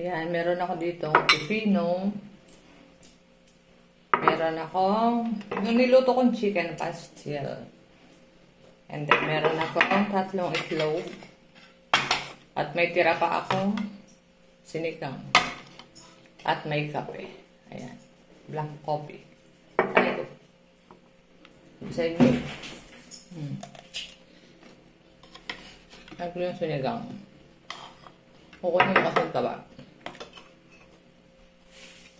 Ayan, meron ako dito pipino. Meron akong, yung niluto kong chicken pastil. And then, meron akong tatlong itlog. At may tira pa akong sinigang. At may kape. Ayan. Black coffee. Ano ito? Sa inyo. Hmm. Ano yung sinigang? Kukunin ko kasi taba.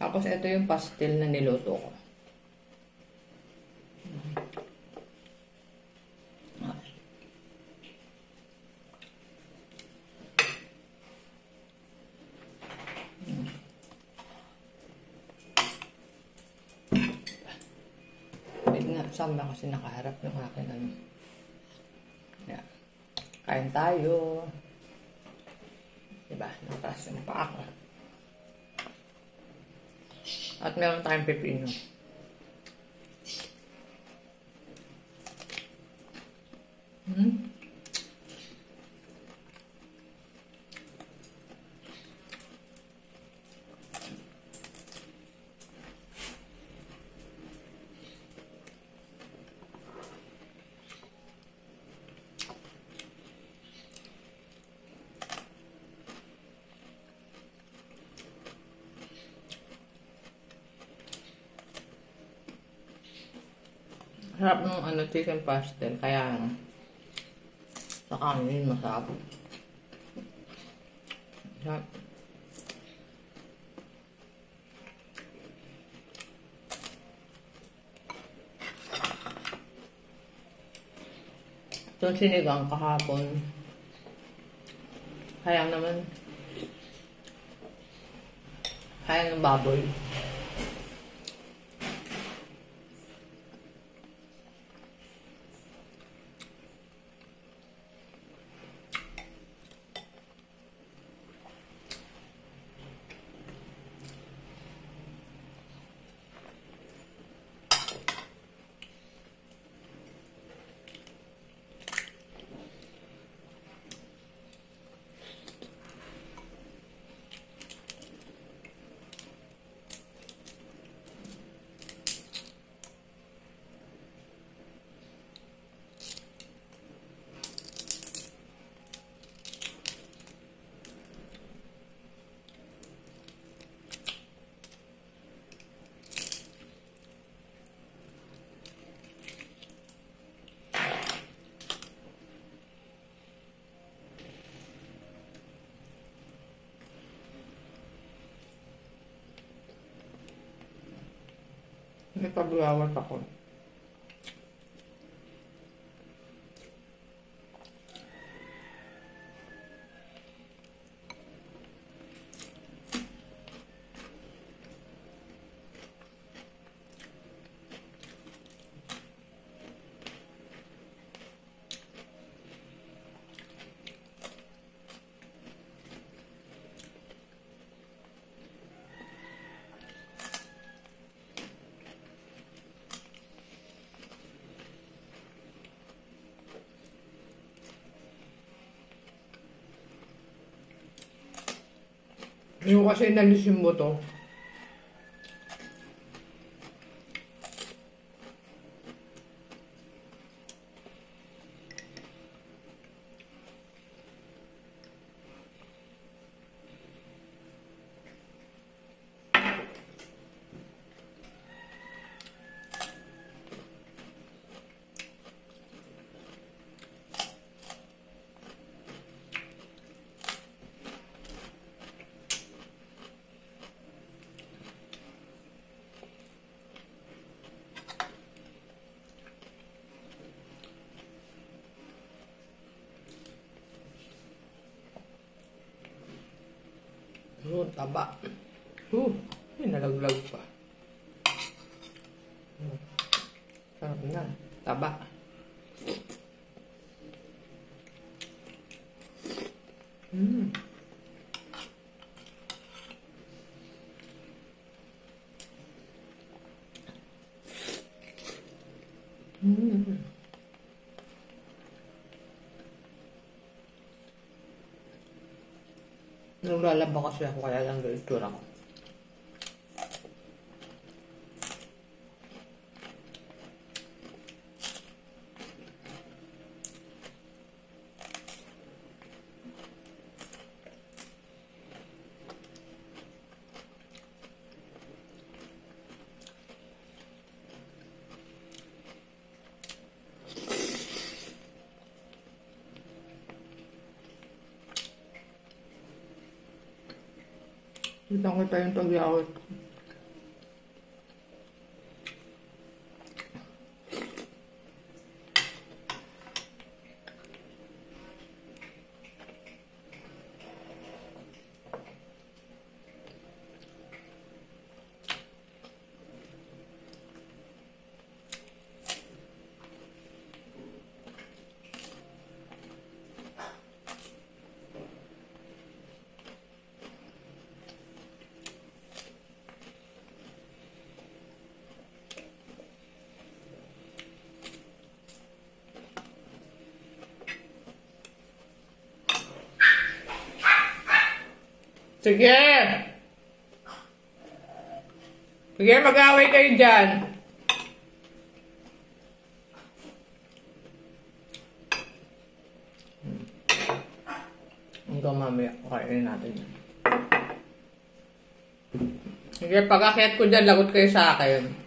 Tapos ito yung pastel na niluto ko. Ba kasi nakaharap yung akin ano? Yeah. Kain tayo. Diba? Nataas yung paa. At meron tayong pepino. Hmm? Sarap ng ano, chicken pastel. Kaya, sa kanin, masarap. Sarap. Itong sinigang kahapon. Kaya naman, kaya ng baboy. May paglawat ako. Yung kasi nalisim mo to. Oh, taba. Uh, ay, nalaglag pa. Hmm. Sarap na. Taba. Mm. Mm. Yung Naglalaba kasi ako kaya lang ganito itsura ko. Kita yung tagyawat ko. Sige! Sige, mag-away kayo dyan. Hanggang mamaya, kainin natin. Sige, pag-akyat ko dyan, lagot kayo sa akin.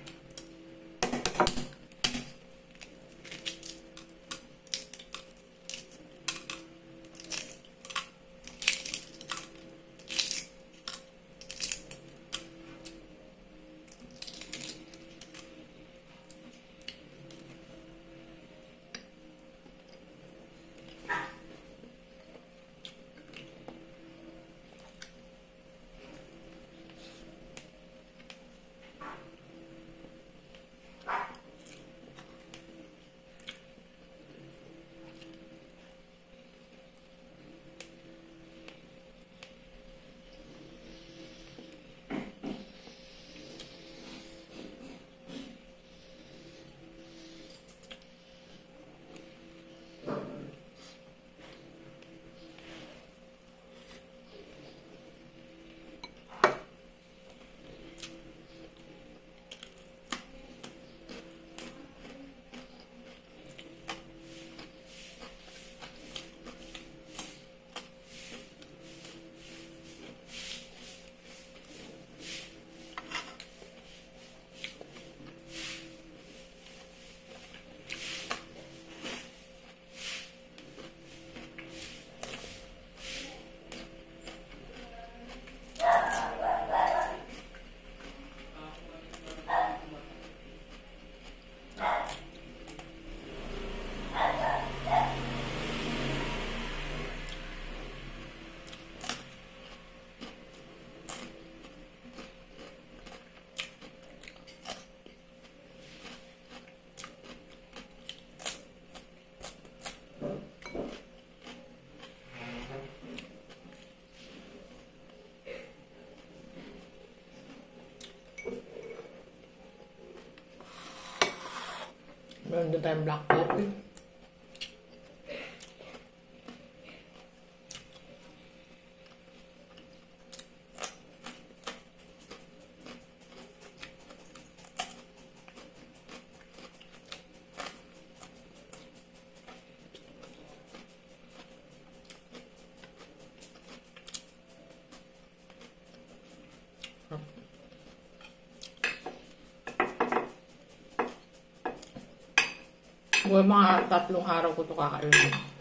Meron din tayong Well, mga tatlong araw ko ito kakainin.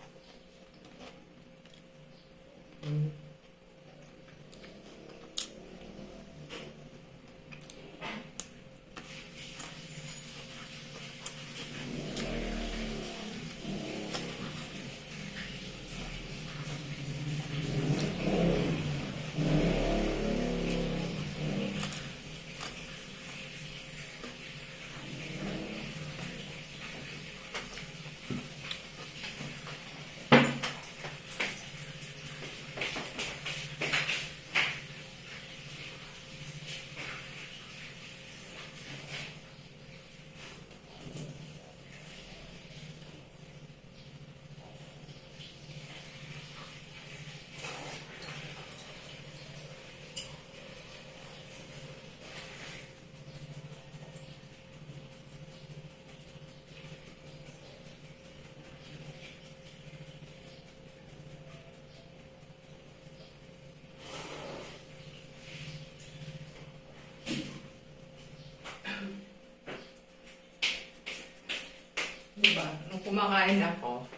Kumakain ako,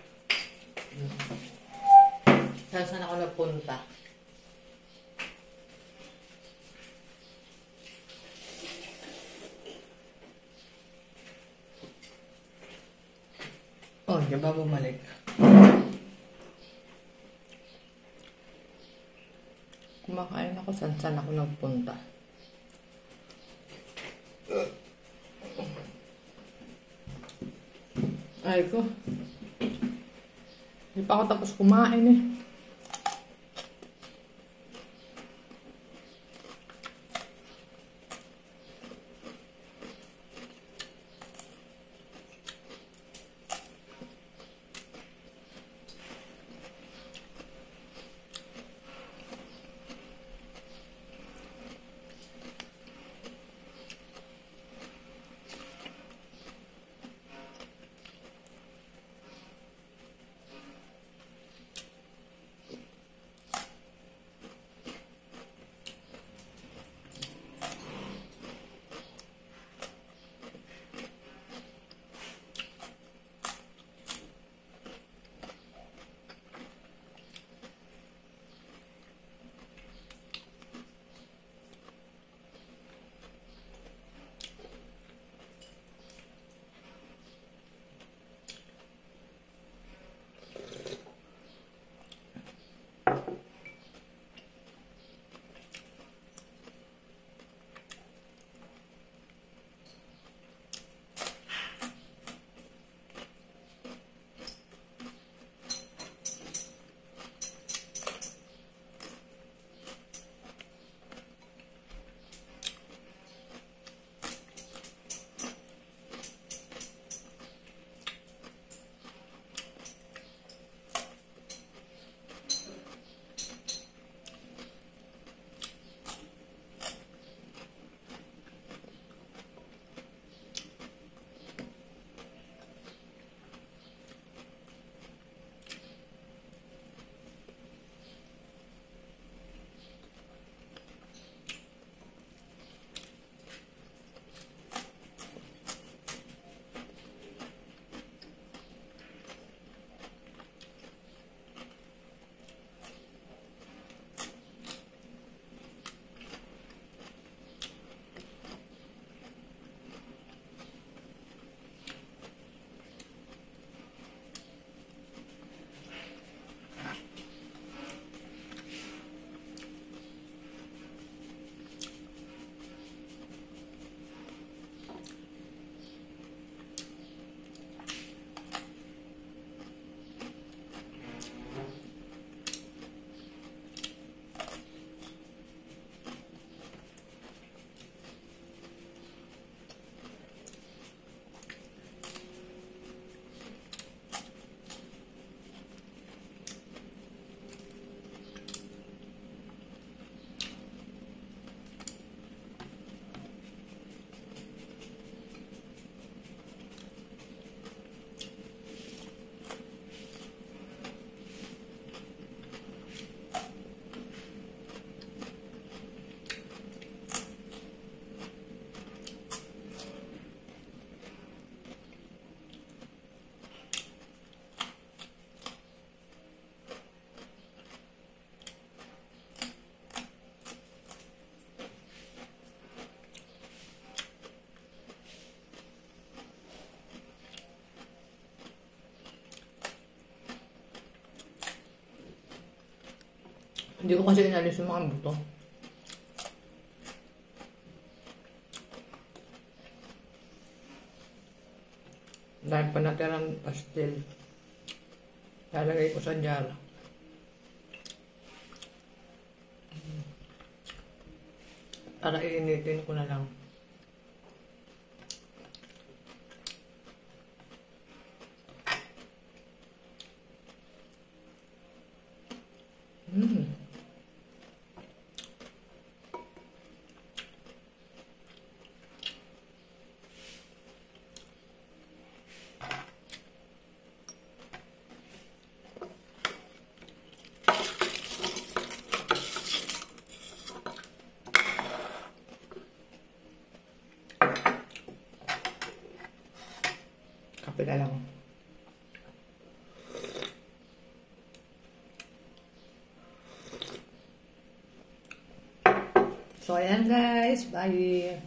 saan saan ako nagpunta? Oh, di ba bumalik? Kumakain ako, saan saan ako nagpunta? Ay ko. Hindi pa ako tapos kumain eh. Hindi ko kasi inalis yung mga buto. Dahil pa natirang pastil. Lalagay ko sa jar. Para iinitin ko na lang. Mm. Teka lang. So, ayan guys. Bye.